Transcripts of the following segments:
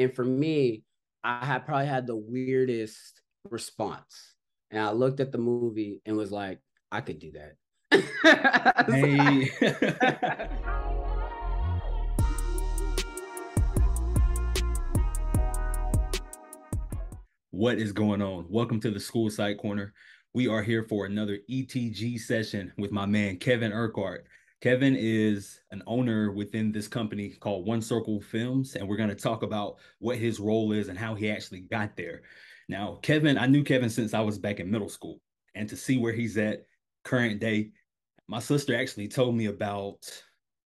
And for me, I had probably had the weirdest response. And I looked at the movie and was like, I could do that. hey. what is going on? Welcome to the School Psych Corner. We are here for another ETG session with my man Kevin Urquhart. Kevin is an owner within this company called One Circle Films, and we're going to talk about what his role is and how he actually got there. Now, Kevin, I knew Kevin since I was back in middle school, and to see where he's at current day, my sister actually told me about.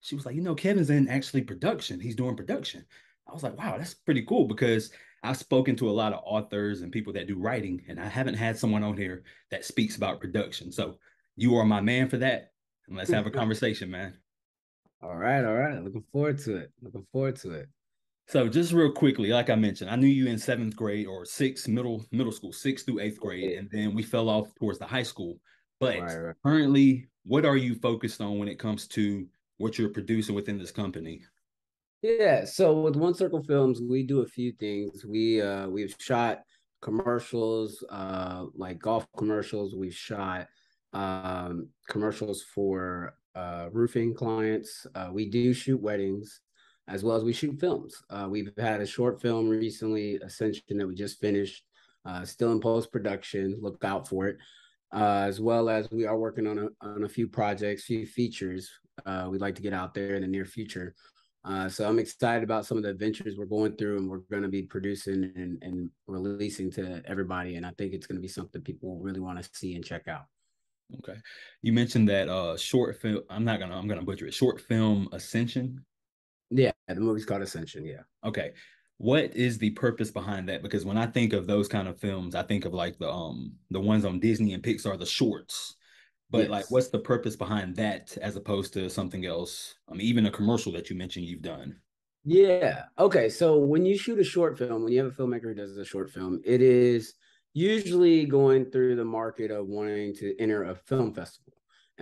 She was like, you know, Kevin's in actually production. He's doing production. I was like, wow, that's pretty cool because I've spoken to a lot of authors and people that do writing, and I haven't had someone on here that speaks about production. So you are my man for that and let's have a conversation, man. All right, all right. Looking forward to it. Looking forward to it. So just real quickly, like I mentioned, I knew you in seventh grade or sixth middle middle school, sixth through eighth grade, and then we fell off towards the high school. But right, right. currently, what are you focused on when it comes to what you're producing within this company? Yeah, so with One Circle Films, we do a few things. We uh we've shot commercials, uh like golf commercials. We've shot um, commercials for uh, roofing clients. Uh, we do shoot weddings as well as we shoot films. Uh, we've had a short film recently, Ascension, that we just finished, uh, still in post production. Look out for it. Uh, as well as we are working on a, on a few projects, few features uh, we'd like to get out there in the near future. so I'm excited about some of the adventures we're going through and we're going to be producing and, and releasing to everybody. And I think it's going to be something people really want to see and check out. Okay. You mentioned that uh short film I'm not gonna I'm gonna butcher it. Short film Ascension. Yeah, the movie's called Ascension, yeah. Okay. What is the purpose behind that? Because when I think of those kind of films, I think of like the um the ones on Disney and Pixar, the shorts. But yes. like what's the purpose behind that as opposed to something else? I mean, even a commercial that you mentioned you've done. Yeah. Okay. So when you shoot a short film, when you have a filmmaker who does a short film, it is usually going through the market of wanting to enter a film festival.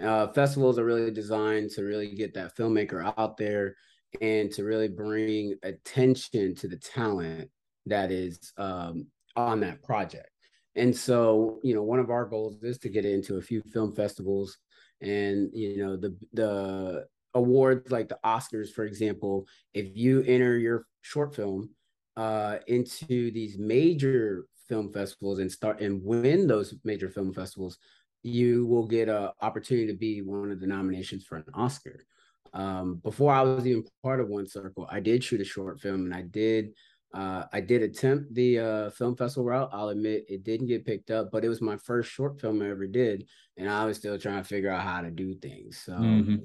Uh, festivals are really designed to really get that filmmaker out there and to really bring attention to the talent that is um, on that project. And so, you know, one of our goals is to get into a few film festivals and, you know, the, the, awards like the Oscars, for example, if you enter your short film uh, into these major film festivals and start and win those major film festivals, you will get an opportunity to be one of the nominations for an Oscar. Um, before I was even part of One Circle, I did shoot a short film and I did uh, I did attempt the uh, film festival route. I'll admit it didn't get picked up, but it was my first short film I ever did, and I was still trying to figure out how to do things. So mm-hmm.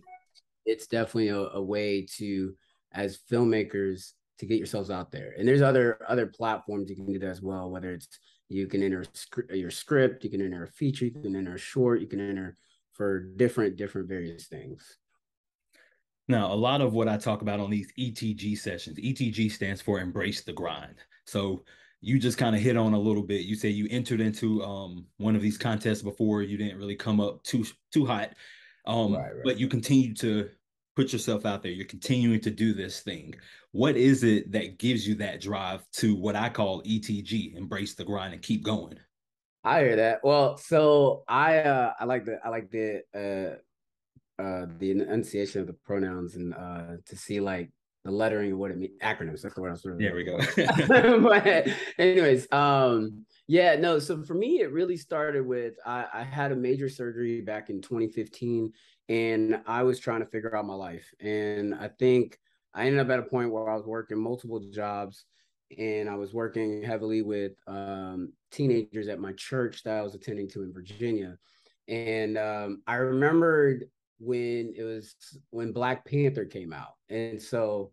it's definitely a, a way to, as filmmakers, to get yourselves out there. And there's other other platforms you can do that as well. Whether it's you can enter your script, you can enter a feature, you can enter a short, you can enter for different different various things. Now, a lot of what I talk about on these ETG sessions, ETG stands for embrace the grind. So you just kind of hit on a little bit. You say you entered into um, one of these contests before, you didn't really come up too too hot, um, right, right. but you continue to put yourself out there. You're continuing to do this thing. What is it that gives you that drive to what I call ETG, embrace the grind and keep going? I hear that. Well, so I uh I like the I like the uh uh the enunciation of the pronouns and uh to see like the lettering of what it means acronyms. That's the word I was really There we go. but anyways, um yeah, no, so for me it really started with I, I had a major surgery back in 2015 and I was trying to figure out my life. And I think I ended up at a point where I was working multiple jobs and I was working heavily with um, teenagers at my church that I was attending to in Virginia. And um, I remembered when it was when Black Panther came out. And so,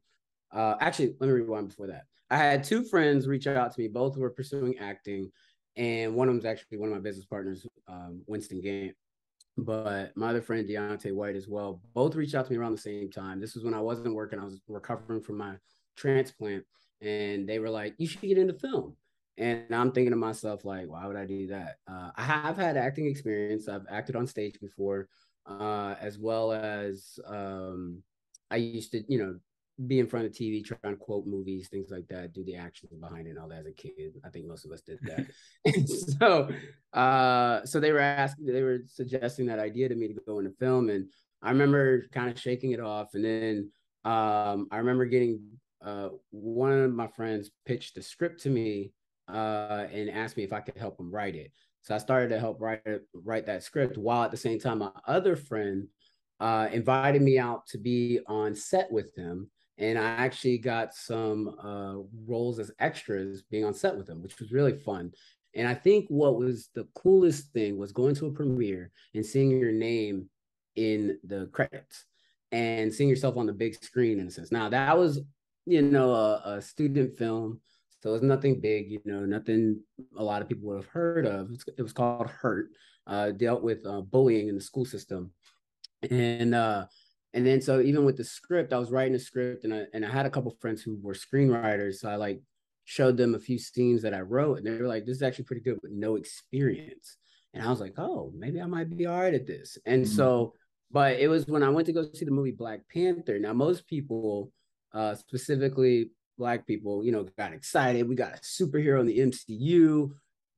uh, actually, let me rewind before that. I had two friends reach out to me. Both were pursuing acting, and one of them is actually one of my business partners, um, Winston Gant but my other friend Deontay White as well. Both reached out to me around the same time. This was when I wasn't working; I was recovering from my transplant, and they were like, "You should get into film." And I'm thinking to myself, like, why would I do that? Uh, I have had acting experience. I've acted on stage before, uh, as well as um, I used to, you know, be in front of TV trying to quote movies, things like that, do the actions behind it and all that as a kid. I think most of us did that. so uh so they were asking they were suggesting that idea to me to go into film. And I remember kind of shaking it off. And then um I remember getting uh one of my friends pitched the script to me uh and asked me if I could help him write it. So I started to help write write that script while at the same time my other friend uh, invited me out to be on set with him and I actually got some uh, roles as extras being on set with them, which was really fun. And I think what was the coolest thing was going to a premiere and seeing your name in the credits and seeing yourself on the big screen in a sense. Now that was, you know, a, a student film, so it was nothing big, you know, nothing a lot of people would have heard of. It was called Hurt, uh, dealt with uh, bullying in the school system, and uh, and then so even with the script, I was writing a script and I and I had a couple friends who were screenwriters. So I like showed them a few scenes that I wrote and they were like, this is actually pretty good, but no experience. And I was like, oh, maybe I might be all right at this. And mm-hmm. so, but it was when I went to go see the movie Black Panther. Now, most people, uh, specifically black people, you know, got excited. We got a superhero in the MCU,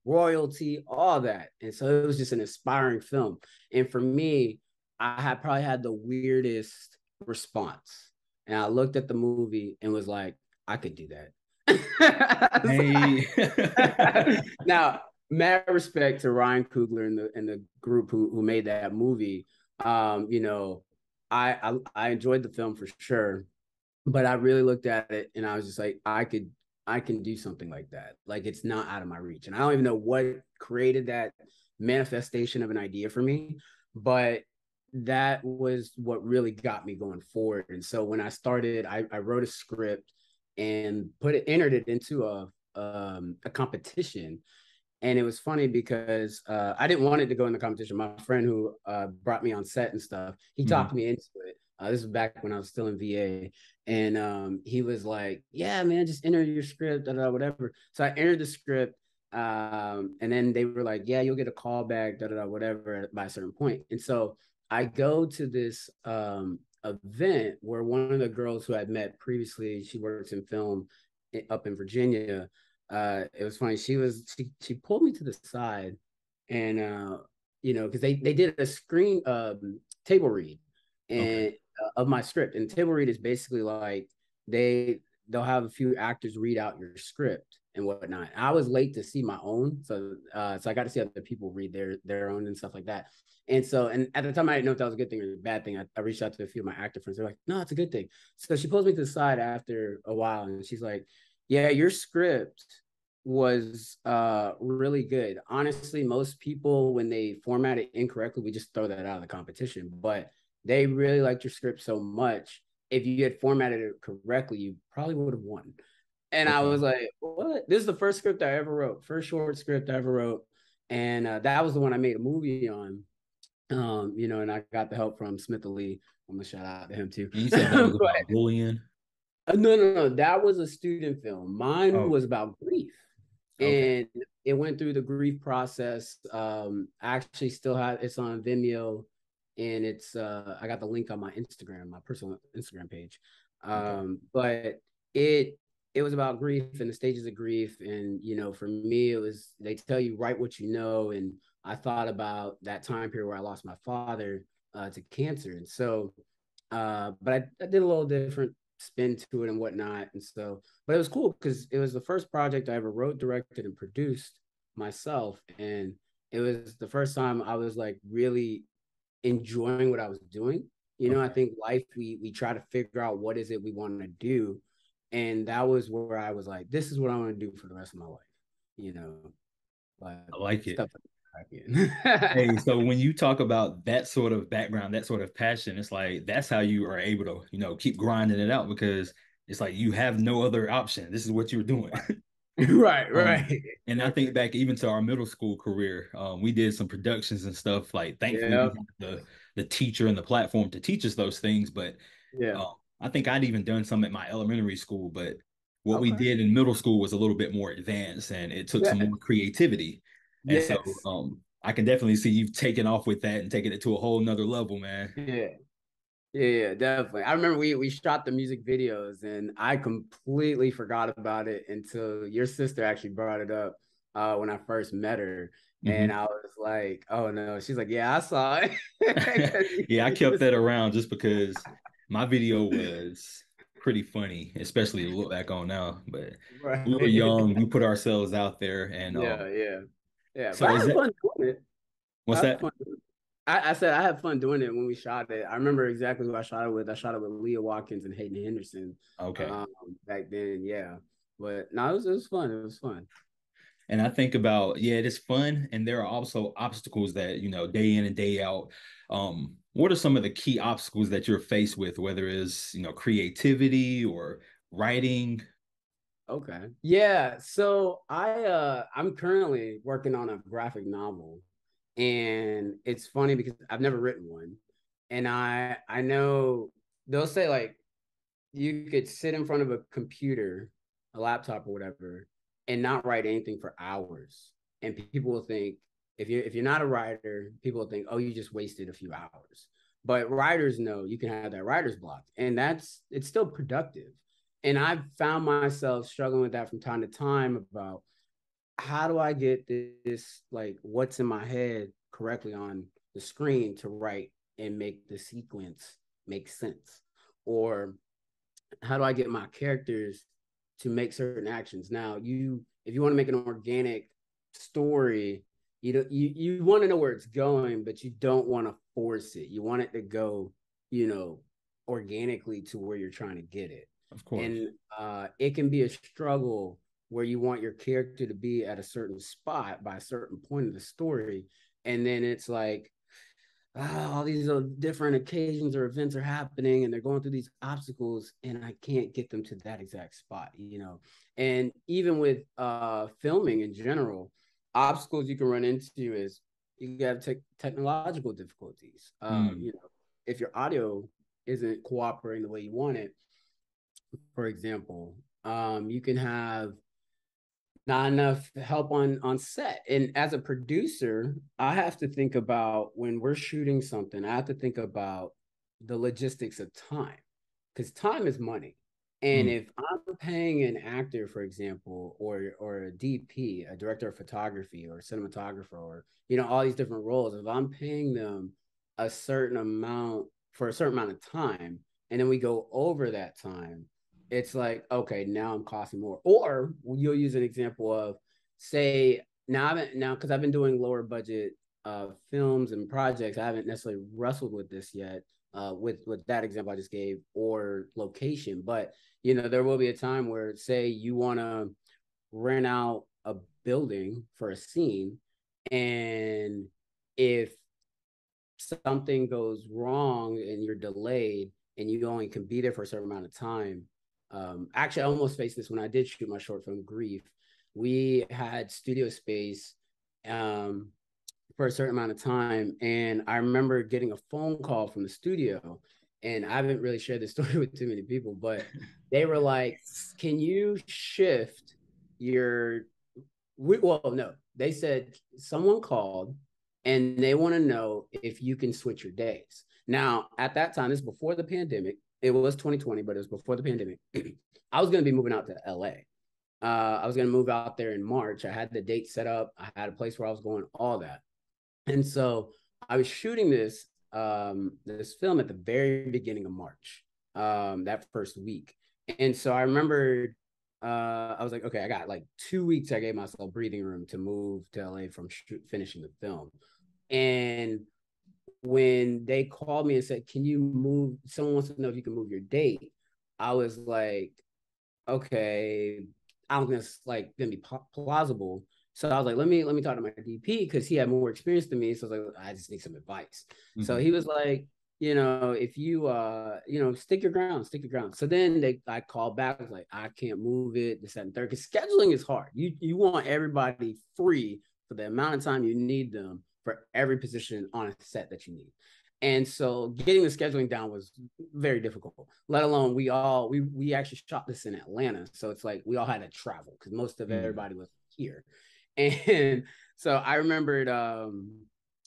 royalty, all that. And so it was just an inspiring film. And for me, I had probably had the weirdest response. And I looked at the movie and was like, I could do that. hey. now, mad respect to Ryan Coogler and the and the group who who made that movie. Um, you know, I, I I enjoyed the film for sure, but I really looked at it and I was just like, I could I can do something like that. Like it's not out of my reach. And I don't even know what created that manifestation of an idea for me, but that was what really got me going forward. And so when I started, I, I wrote a script and put it entered it into a um, a competition. And it was funny because uh, I didn't want it to go in the competition. My friend who uh, brought me on set and stuff, he mm-hmm. talked me into it. Uh, this was back when I was still in VA, and um, he was like, "Yeah, man, just enter your script, da, da, whatever." So I entered the script, um, and then they were like, "Yeah, you'll get a call back, da, da, da, whatever, by a certain point." And so I go to this um, event where one of the girls who I'd met previously, she works in film up in Virginia. Uh, it was funny. She was she she pulled me to the side, and uh, you know, because they they did a screen um, table read and okay. uh, of my script, and table read is basically like they they'll have a few actors read out your script and whatnot. I was late to see my own, so uh, so I got to see other people read their their own and stuff like that. And so, and at the time, I didn't know if that was a good thing or a bad thing. I, I reached out to a few of my actor friends. They're like, "No, it's a good thing." So she pulls me to the side after a while, and she's like, "Yeah, your script was uh really good. Honestly, most people when they format it incorrectly, we just throw that out of the competition. But they really liked your script so much. If you had formatted it correctly, you probably would have won." And I was like, what? This is the first script I ever wrote, first short script I ever wrote. And uh, that was the one I made a movie on. Um, you know, and I got the help from Smith Lee. I'm gonna shout out to him too. you said that was about bullying. Uh, no, no, no. That was a student film. Mine oh. was about grief. Okay. And it went through the grief process. Um, I actually still have it's on Vimeo and it's uh I got the link on my Instagram, my personal Instagram page. Um, okay. but it it was about grief and the stages of grief. And, you know, for me, it was, they tell you, write what you know. And I thought about that time period where I lost my father uh, to cancer. And so, uh, but I, I did a little different spin to it and whatnot. And so, but it was cool because it was the first project I ever wrote, directed, and produced myself. And it was the first time I was like really enjoying what I was doing. You know. I think life we we try to figure out what is it we want to do and that was where I was like, this is what I want to do for the rest of my life, you know. But I like it. hey, so when you talk about that sort of background, that sort of passion, it's like that's how you are able to, you know, keep grinding it out because it's like you have no other option. This is what you're doing. right, right. Um, and I think back even to our middle school career, um, we did some productions and stuff. Like, thankfully, yeah. the the teacher and the platform to teach us those things. But yeah, um, I think I'd even done some at my elementary school, but what okay. we did in middle school was a little bit more advanced and it took yeah. some more creativity. And yes. so um, I can definitely see you've taken off with that and taken it to a whole nother level, man. Yeah. Yeah, definitely. I remember we we shot the music videos and I completely forgot about it until your sister actually brought it up uh, when I first met her. Mm-hmm. And I was like, oh no. She's like, yeah, I saw it. yeah, I kept that around just because my video was pretty funny, especially to look back on now. But right. we were young, we put ourselves out there and yeah, um, yeah. Yeah. So is that, What's that? I, I, said I had fun doing it when we shot it. I remember exactly who I shot it with. I shot it with Leah Watkins and Hayden Henderson. Okay. Um, back then, yeah. But no, it was, it was fun. It was fun. And I think about yeah, it is fun, and there are also obstacles that you know day in and day out. Um, what are some of the key obstacles that you're faced with, whether it's you know creativity or writing? Okay. Yeah. So I uh I'm currently working on a graphic novel and it's funny because I've never written one, and I I know they'll say like you could sit in front of a computer, a laptop or whatever, and not write anything for hours, and people will think if you're if you're not a writer, people think oh you just wasted a few hours. But writers know you can have that writer's block, and that's it's still productive. And I've found myself struggling with that from time to time about how do I get this like what's in my head correctly on the screen to write and make the sequence make sense? Or how do I get my characters to make certain actions? Now, you if you want to make an organic story, you don't you, you want to know where it's going, but you don't want to force it. You want it to go, you know, organically to where you're trying to get it. Of course. And uh, it can be a struggle where you want your character to be at a certain spot by a certain point of the story and then it's like oh, all these different occasions or events are happening and they're going through these obstacles and i can't get them to that exact spot you know and even with uh filming in general obstacles you can run into is you have te- technological difficulties. Um mm. you know if your audio isn't cooperating the way you want it for example um you can have not enough help on on set. And as a producer i have to think about when we're shooting something i have to think about the logistics of time because time is money and mm. if i'm paying an actor for example or or a dp a director of photography or cinematographer or you know all these different roles if i'm paying them a certain amount for a certain amount of time and then we go over that time it's like okay now i'm costing more or you'll use an example of say now i've been now because i've been doing lower budget uh films and projects i haven't necessarily wrestled with this yet uh with with that example i just gave or location but you know there will be a time where say you want to rent out a building for a scene and if something goes wrong and you're delayed and you only can be there for a certain amount of time um, actually, I almost faced this when I did shoot my short film Grief. We had studio space um, for a certain amount of time, and I remember getting a phone call from the studio. And I haven't really shared this story with too many people, but they were like, "Can you shift your?" We, well, no, they said someone called and they want to know if you can switch your days. Now, at that time, this is before the pandemic it was 2020, but it was before the pandemic. I was going to be moving out to LA. Uh, I was going to move out there in March. I had the date set up. I had a place where I was going, all that. And so I was shooting this um, this film at the very beginning of March, um, that first week. And so I remembered uh, I was like, okay, I got like two weeks. I gave myself breathing room to move to LA from sh- finishing the film. And when they called me and said, "Can you move? Someone wants to know if you can move your date." I was like, "Okay, I don't think it's like gonna be plausible." So I was like, "Let me let me talk to my DP because he had more experience than me." So I was like, "I just need some advice." Mm-hmm. So he was like, "You know, if you uh, you know, stick your ground, stick your ground." So then they I called back, I was like, "I can't move it." This and third, because scheduling is hard. You you want everybody free for the amount of time you need them for every position on a set that you need. And so getting the scheduling down was very difficult, let alone we all we we actually shot this in Atlanta. So it's like we all had to travel because most of mm. everybody was here. And so I remembered um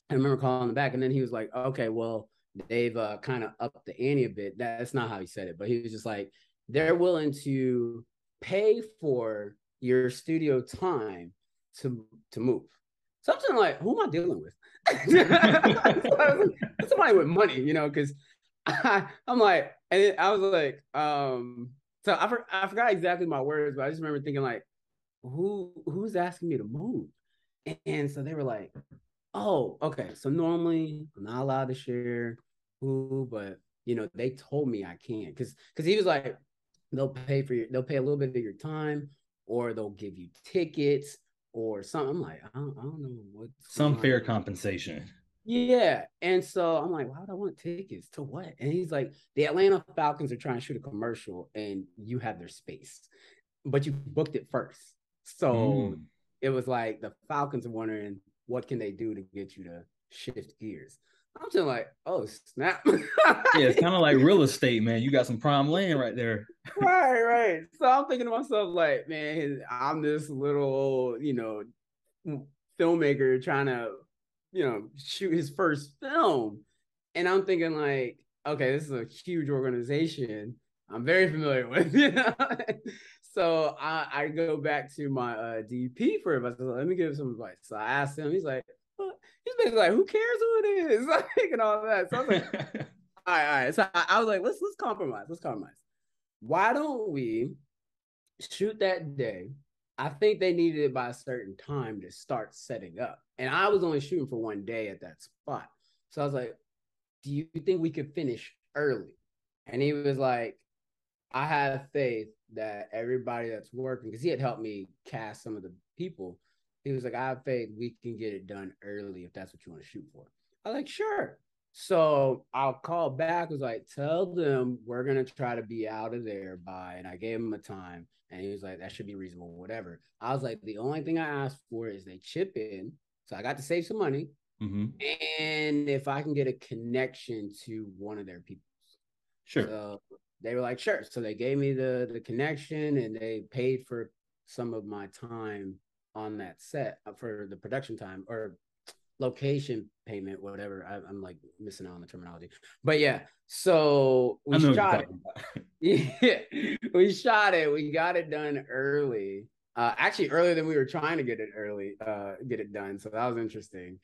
I remember calling him back and then he was like, okay, well, they've uh, kind of upped the ante a bit. That's not how he said it, but he was just like, they're willing to pay for your studio time to to move. Something like, who am I dealing with? Somebody with money, you know, because I'm like, and I was like, um, so I, for, I forgot exactly my words, but I just remember thinking like, who who's asking me to move? And, so they were like, oh, okay. So normally I'm not allowed to share who, but you know, they told me I can because because he was like, they'll pay for your, they'll pay a little bit of your time, or they'll give you tickets or something. I'm like, I don't, I don't know what some fair compensation. Yeah. And so I'm like, why would I want tickets to what? And he's like, the Atlanta Falcons are trying to shoot a commercial and you have their space, but you booked it first. So mm. it was like the Falcons are wondering what can they do to get you to shift gears. I'm just like, oh snap. yeah, it's kind of like real estate, man. You got some prime land right there. right, right. So I'm thinking to myself, like, man, I'm this little, you know, filmmaker trying to you know, shoot his first film. And I'm thinking like, okay, this is a huge organization. I'm very familiar with, you know. So I, I go back to my uh, DP for advice. Let me give some advice. So I asked him. He's like, he's basically like, who cares who it is, like, and all that. So I was like, all right, all right. So I, I was like, let's let's compromise. Let's compromise. Why don't we shoot that day? I think they needed it by a certain time to start setting up. And I was only shooting for one day at that spot. So I was like, Do you think we could finish early? And he was like, I have faith that everybody that's working, because he had helped me cast some of the people. He was like, I have faith we can get it done early if that's what you want to shoot for. I like, sure. So I'll call back, was like, tell them we're gonna try to be out of there by, and I gave him a time. And he was like, that should be reasonable, whatever. I was like, the only thing I asked for is they chip in. So I got to save some money. Mm-hmm. And if I can get a connection to one of their people. Sure. So they were like, sure. So they gave me the the connection and they paid for some of my time on that set uh, for the production time or location payment, whatever. I, am like missing out on the terminology, but yeah. So we shot it. yeah, we shot it. We got it done early. Uh, actually, earlier than we were trying to get it early, uh, get it done. So that was interesting.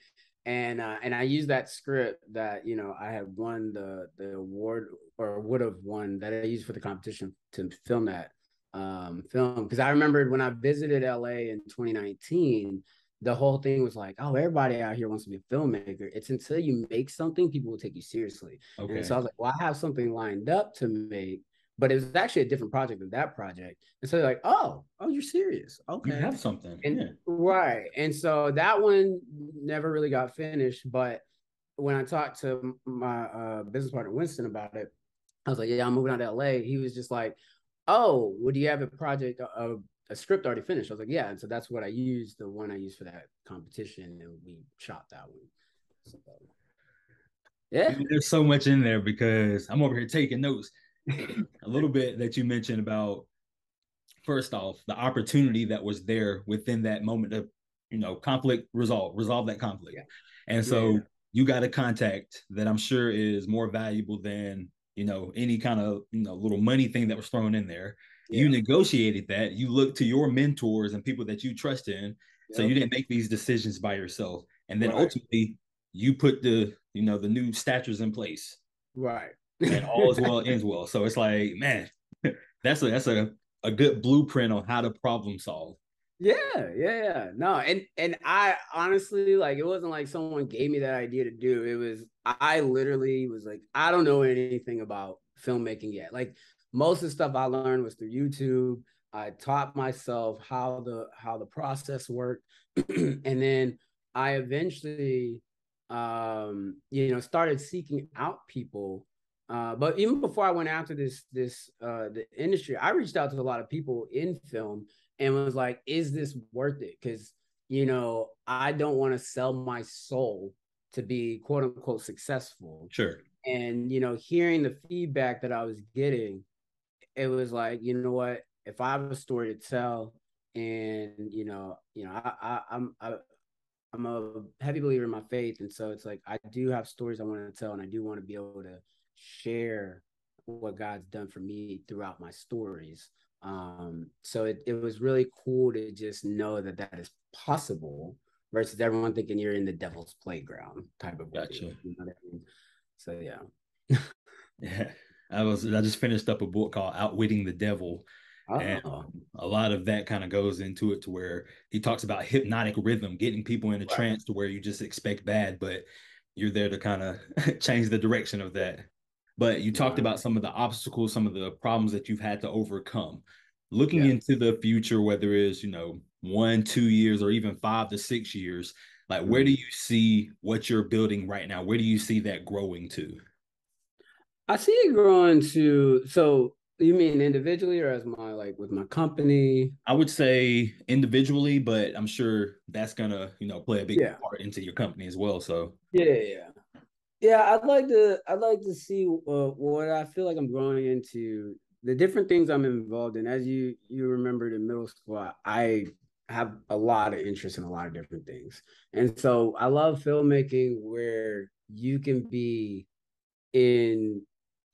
And uh, and I used that script that you know I had won the the award or would have won that I used for the competition to film that um, film because I remembered when I visited LA in 2019 the whole thing was like, oh, everybody out here wants to be a filmmaker. It's until you make something, people will take you seriously. Okay. And so I was like, well, I have something lined up to make, but it was actually a different project than that project. And so they're like, oh, oh, you're serious. Okay. You have something. And, yeah. Right. And so that one never really got finished. But when I talked to my uh, business partner, Winston, about it, I was like, yeah, I'm moving out to LA. He was just like, oh, would you have a project, of a script already finished. I was like, yeah. And so that's what I used, the one I used for that competition, and we shot that one. So, yeah. There's so much in there because I'm over here taking notes. A little bit that you mentioned about first off, the opportunity that was there within that moment of, you know, conflict resolve, resolve that conflict. Yeah. And so yeah. you got a contact that I'm sure is more valuable than, you know, any kind of, you know, little money thing that was thrown in there yeah. you negotiated that you looked to your mentors and people that you trust in so you didn't make these decisions by yourself and then right. ultimately you put the you know the new statures in place right and all is well ends well. So it's like man that's a that's a, a good blueprint on how to problem solve. Yeah yeah yeah. No and and i honestly like it wasn't like someone gave me that idea to do. It was i literally was like i don't know anything about filmmaking yet. Like most of the stuff I learned was through YouTube. I taught myself how the how the process worked, and then I eventually, um, you know, started seeking out people. Uh, but even before I went after this this uh, the industry, I reached out to a lot of people in film and was like, "Is this worth it?" Because you know, I don't want to sell my soul to be quote unquote successful. Sure. And you know, hearing the feedback that I was getting it was like, you know what? If I have a story to tell, and you know, you know, I, I I'm I, I'm a heavy believer in my faith, and so it's like I do have stories I want to tell, and I do want to be able to share what God's done for me throughout my stories. Um, so it, it was really cool to just know that that is possible versus everyone thinking you're in the devil's playground type of gotcha. You know I mean? So yeah. yeah. I was I just finished up a book called Outwitting the Devil. Oh. And a lot of that kind of goes into it to where he talks about hypnotic rhythm, getting people in a right. trance to where you just expect bad, but you're there to kind of change the direction of that. But you talked about some of the obstacles, some of the problems that you've had to overcome. Looking yeah. into the future, whether it's, you know, one, two years, or even five to six years, like where do mm-hmm. you see what you're building right now? Where do you see that growing to? I see it growing to so you mean individually or as my like with my company? I would say individually, but I'm sure that's gonna, you know, play a big yeah. part into your company as well. So yeah, yeah. Yeah, I'd like to. I'd like to see uh, what I feel like I'm growing into. The different things I'm involved in. As you you remembered in middle school, I have a lot of interest in a lot of different things, and so I love filmmaking where you can be in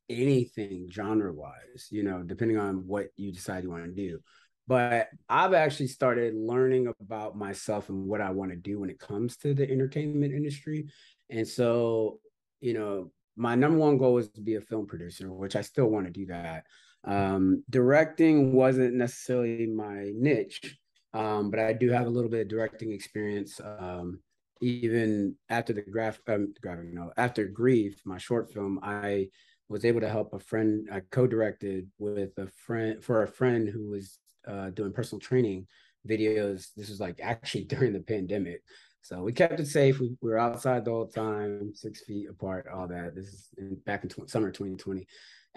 anything genre wise. You know, depending on what you decide you want to do. But I've actually started learning about myself and what I want to do when it comes to the entertainment industry. And so you know, my number one goal was to be a film producer, which I still want to do that. Um, directing wasn't necessarily my niche, um, but I do have a little bit of directing experience. Um, even after the graph, um, graphic, no, after Grief, my short film, I was able to help a friend. I co-directed with a friend for a friend who was uh, doing personal training videos. This was like actually during the pandemic. So we kept it safe. We, we were outside the whole time, six feet apart, all that. This is in, back in tw- summer 2020.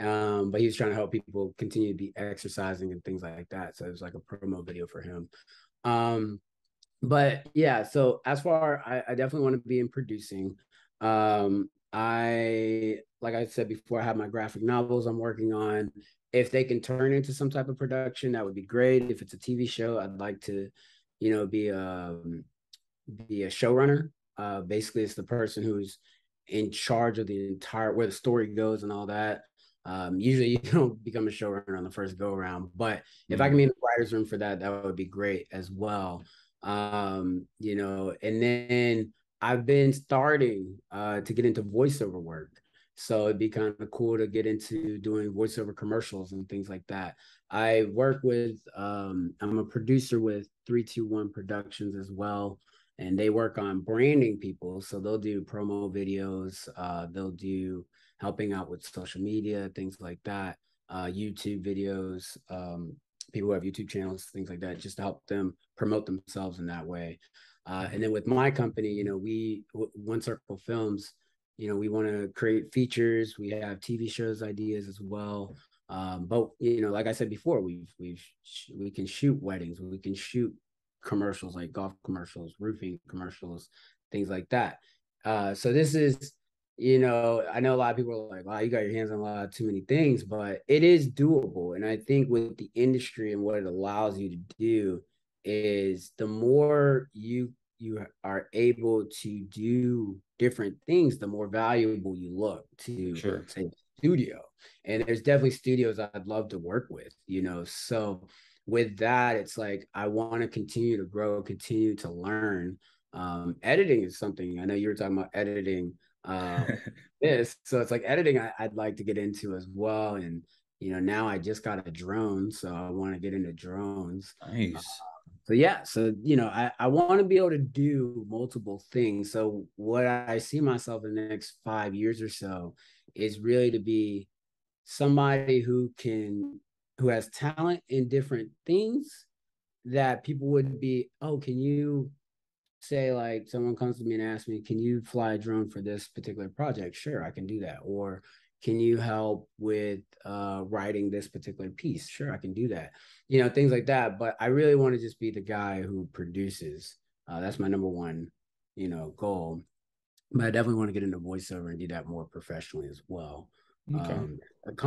Um, but he was trying to help people continue to be exercising and things like that. So it was like a promo video for him. Um, but yeah, so as far I, I definitely want to be in producing. Um, I like I said before, I have my graphic novels I'm working on. If they can turn into some type of production, that would be great. If it's a TV show, I'd like to, you know, be um be a showrunner. Uh, basically, it's the person who's in charge of the entire where the story goes and all that. Um, usually, you don't become a showrunner on the first go around, but if I mm-hmm. can be in the writers' room for that, that would be great as well. Um, you know, and then I've been starting uh, to get into voiceover work. So it'd be kind of cool to get into doing voiceover commercials and things like that. I work with, um, I'm a producer with 321 Productions as well and they work on branding people. So they'll do promo videos, uh, they'll do helping out with social media, things like that, uh, YouTube videos, um, people who have YouTube channels, things like that, just to help them promote themselves in that way. Uh, and then with my company, you know, we One Circle Films, you know, we want to create features. We have TV shows ideas as well. Um, but you know, like I said before, we've we've we can shoot weddings, we can shoot commercials like golf commercials, roofing commercials, things like that. Uh, so this is, you know, I know a lot of people are like, wow, you got your hands on a lot of too many things, but it is doable. And I think with the industry and what it allows you to do is the more you you are able to do different things, the more valuable you look to sure. say studio. And there's definitely studios I'd love to work with, you know. So with that, it's like I want to continue to grow, continue to learn. Um, editing is something I know you were talking about editing uh, this, so it's like editing I, would like to get into as well. And you know, now I just got a drone, so I want to get into drones. Nice. Uh, so yeah, so you know, I, I want to be able to do multiple things. So what I see myself in the next five years or so is really to be somebody who can who has talent in different things that people would be, oh, can you say like someone comes to me and asks me, can you fly a drone for this particular project? Sure, I can do that. Or can you help with uh, writing this particular piece? Sure, I can do that. You know, things like that. But I really want to just be the guy who produces. Uh, that's my number one, you know, goal. But I definitely want to get into voiceover and do that more professionally as well. Okay. Um,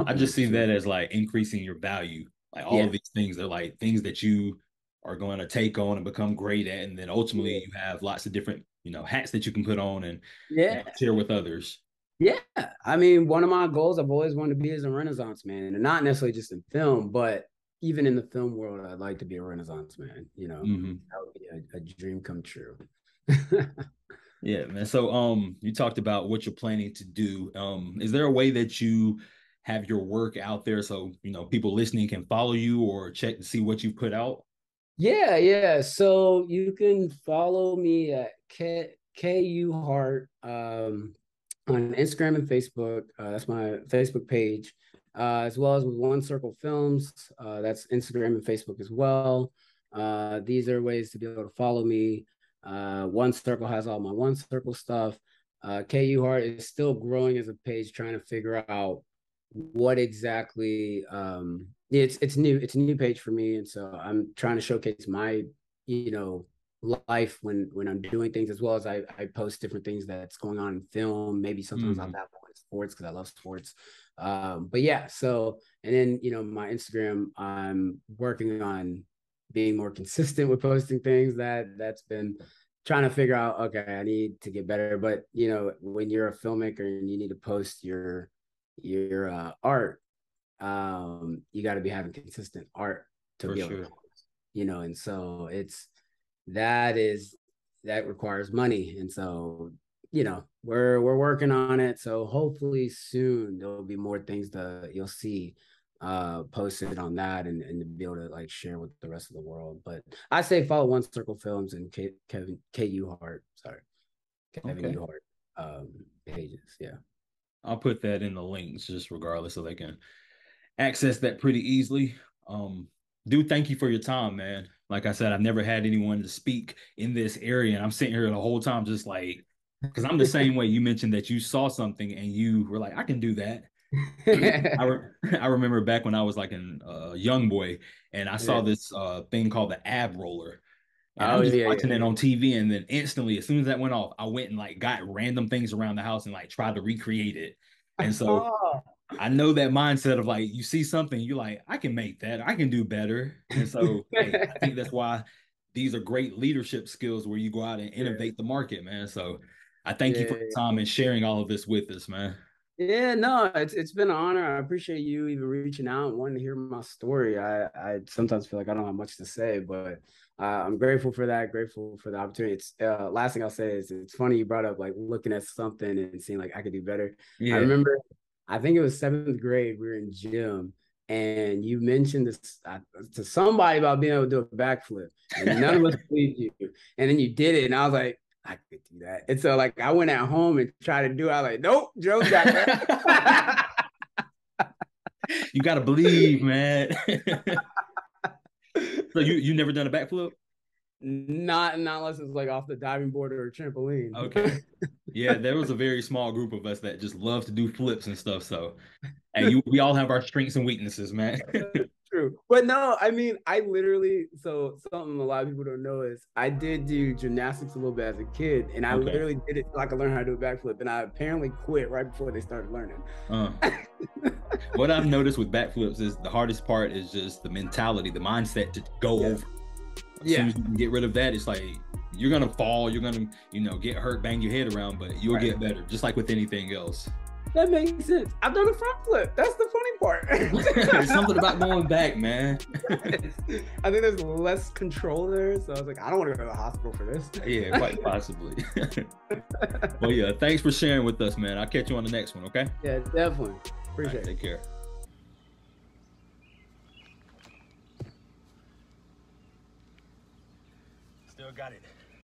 I just see that as like increasing your value. Like all yeah. of these things they're like things that you are going to take on and become great at, and then ultimately you have lots of different you know hats that you can put on and yeah share with others. Yeah, I mean, one of my goals I've always wanted to be is a Renaissance man, and not necessarily just in film, but even in the film world, I'd like to be a Renaissance man. You know, mm-hmm. that would be a, a dream come true. yeah, man. So, um, you talked about what you're planning to do. Um, is there a way that you have your work out there so you know people listening can follow you or check to see what you put out? Yeah, yeah. So you can follow me at K KU Hart um, on Instagram and Facebook. Uh, that's my Facebook page, uh, as well as with One Circle Films. Uh, that's Instagram and Facebook as well. Uh, these are ways to be able to follow me. Uh, One Circle has all my One Circle stuff. Uh, KU Hart is still growing as a page, trying to figure out what exactly um, it's it's new it's a new page for me and so i'm trying to showcase my you know life when when i'm doing things as well as i i post different things that's going on in film maybe sometimes mm-hmm. i'll have sports because i love sports um but yeah so and then you know my instagram i'm working on being more consistent with posting things that that's been trying to figure out okay i need to get better but you know when you're a filmmaker and you need to post your your uh, art um, you got to be having consistent art to For be able sure. to, you know, and so it's that is that requires money, and so you know we're we're working on it. So hopefully soon there'll be more things that you'll see uh posted on that and, and to be able to like share with the rest of the world but i say follow one circle films and K, kevin ku hart sorry kevin okay. hart um pages yeah i'll put that in the links just regardless so they can access that pretty easily. Um, dude, thank you for your time, man. Like I said, I've never had anyone to speak in this area, and I'm sitting here the whole time just like, because I'm the same way. You mentioned that you saw something and you were like, I can do that. I, re- I remember back when I was like a uh, young boy, and I saw yeah. this uh, thing called the ab roller. And oh, I was yeah, watching yeah. it on TV, and then instantly, as soon as that went off, I went and like got random things around the house and like tried to recreate it. And so. I know that mindset of like you see something, you're like, I can make that, I can do better. And so I think that's why these are great leadership skills where you go out and innovate the market, man. So I thank you for your time and sharing all of this with us, man. Yeah, no, it's it's been an honor. I appreciate you even reaching out and wanting to hear my story. I I sometimes feel like I don't have much to say, but uh, I'm grateful for that. Grateful for the opportunity. It's uh, last thing I'll say is it's funny you brought up like looking at something and seeing like I could do better. Yeah. I remember I think it was seventh grade. We were in gym, and you mentioned this uh, to somebody about being able to do a backflip, and none of us believed you. And then you did it, and I was like, I could do that. And so, like, I went at home and tried to do. it. I was like, nope, Joe got that. you gotta believe, man. so you you never done a backflip? Not not unless it's like off the diving board or a trampoline. Okay. Yeah, there was a very small group of us that just love to do flips and stuff. So, and you, we all have our strengths and weaknesses, man. True, but no, I mean, I literally so something a lot of people don't know is I did do gymnastics a little bit as a kid, and I okay. literally did it so I could learn how to do a backflip, and I apparently quit right before they started learning. Uh, what I've noticed with backflips is the hardest part is just the mentality, the mindset to go yeah. over as yeah. soon as you can get rid of that, it's like you're gonna fall, you're gonna, you know, get hurt, bang your head around, but you'll right. get better, just like with anything else. That makes sense. I've done a front flip. That's the funny part. there's something about going back, man. I think there's less control there. So I was like, I don't want to go to the hospital for this. yeah, quite possibly. well, yeah, thanks for sharing with us, man. I'll catch you on the next one, okay? Yeah, definitely. Appreciate right, it. Take care.